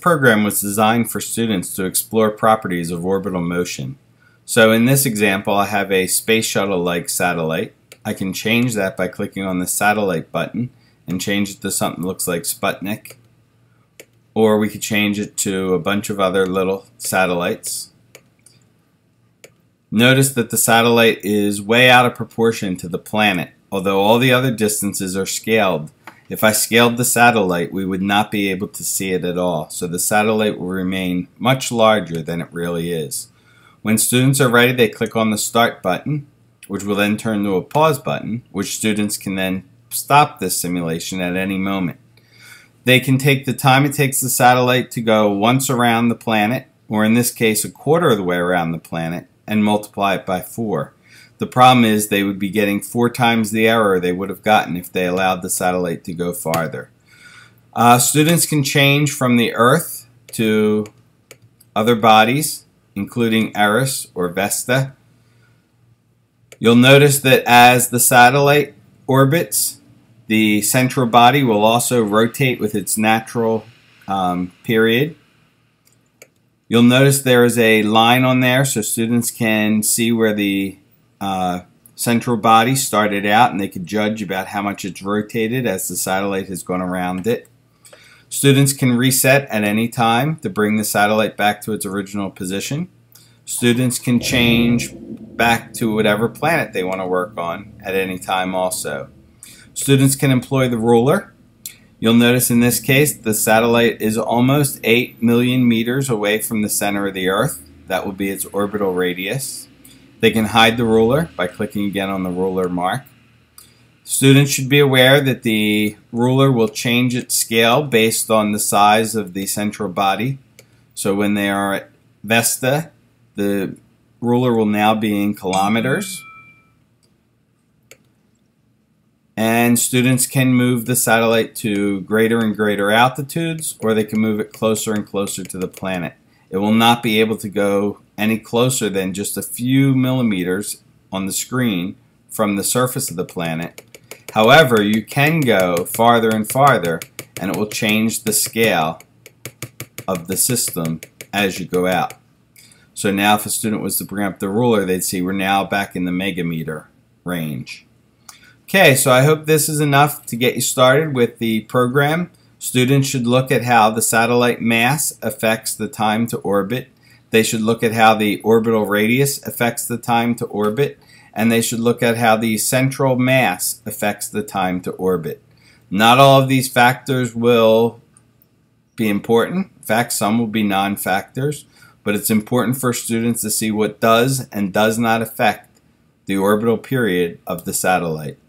program was designed for students to explore properties of orbital motion. So in this example, I have a space shuttle-like satellite. I can change that by clicking on the satellite button and change it to something that looks like Sputnik. Or we could change it to a bunch of other little satellites. Notice that the satellite is way out of proportion to the planet, although all the other distances are scaled if I scaled the satellite, we would not be able to see it at all, so the satellite will remain much larger than it really is. When students are ready, they click on the Start button, which will then turn to a Pause button, which students can then stop this simulation at any moment. They can take the time it takes the satellite to go once around the planet, or in this case, a quarter of the way around the planet, and multiply it by 4. The problem is they would be getting four times the error they would have gotten if they allowed the satellite to go farther. Uh, students can change from the Earth to other bodies, including Eris or Vesta. You'll notice that as the satellite orbits, the central body will also rotate with its natural um, period. You'll notice there is a line on there so students can see where the uh, central body started out and they could judge about how much it's rotated as the satellite has gone around it. Students can reset at any time to bring the satellite back to its original position. Students can change back to whatever planet they want to work on at any time also. Students can employ the ruler. You'll notice in this case the satellite is almost 8 million meters away from the center of the Earth. That will be its orbital radius. They can hide the ruler by clicking again on the ruler mark. Students should be aware that the ruler will change its scale based on the size of the central body. So when they are at Vesta, the ruler will now be in kilometers. And students can move the satellite to greater and greater altitudes, or they can move it closer and closer to the planet. It will not be able to go any closer than just a few millimeters on the screen from the surface of the planet. However, you can go farther and farther and it will change the scale of the system as you go out. So now if a student was to bring up the ruler, they'd see we're now back in the megameter range. Okay, so I hope this is enough to get you started with the program. Students should look at how the satellite mass affects the time to orbit. They should look at how the orbital radius affects the time to orbit. And they should look at how the central mass affects the time to orbit. Not all of these factors will be important. In fact, some will be non-factors. But it's important for students to see what does and does not affect the orbital period of the satellite.